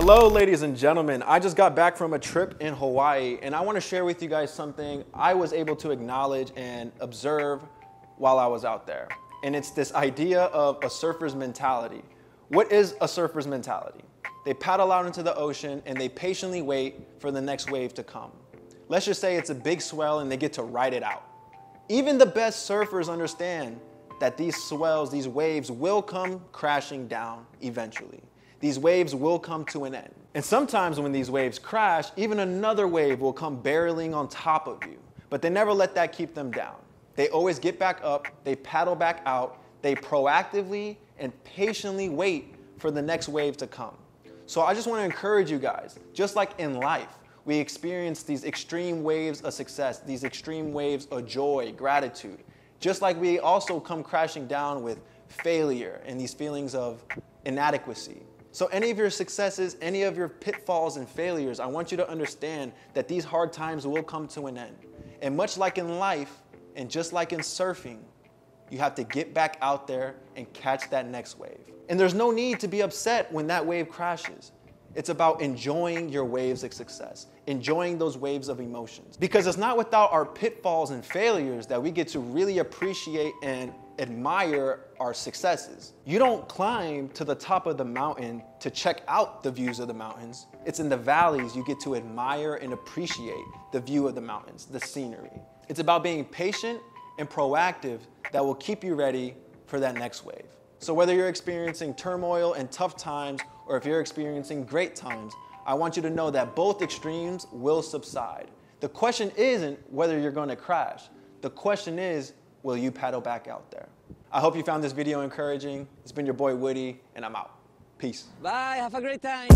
Hello, ladies and gentlemen. I just got back from a trip in Hawaii, and I want to share with you guys something I was able to acknowledge and observe while I was out there. And it's this idea of a surfer's mentality. What is a surfer's mentality? They paddle out into the ocean and they patiently wait for the next wave to come. Let's just say it's a big swell and they get to ride it out. Even the best surfers understand that these swells, these waves will come crashing down eventually. These waves will come to an end. And sometimes when these waves crash, even another wave will come barreling on top of you. But they never let that keep them down. They always get back up, they paddle back out, they proactively and patiently wait for the next wave to come. So I just want to encourage you guys, just like in life, we experience these extreme waves of success, these extreme waves of joy, gratitude. Just like we also come crashing down with failure and these feelings of inadequacy. So, any of your successes, any of your pitfalls and failures, I want you to understand that these hard times will come to an end. And much like in life, and just like in surfing, you have to get back out there and catch that next wave. And there's no need to be upset when that wave crashes. It's about enjoying your waves of success, enjoying those waves of emotions. Because it's not without our pitfalls and failures that we get to really appreciate and admire our successes. You don't climb to the top of the mountain to check out the views of the mountains. It's in the valleys you get to admire and appreciate the view of the mountains, the scenery. It's about being patient and proactive that will keep you ready for that next wave. So, whether you're experiencing turmoil and tough times, or if you're experiencing great times, I want you to know that both extremes will subside. The question isn't whether you're going to crash. The question is, will you paddle back out there? I hope you found this video encouraging. It's been your boy Woody, and I'm out. Peace. Bye, have a great time.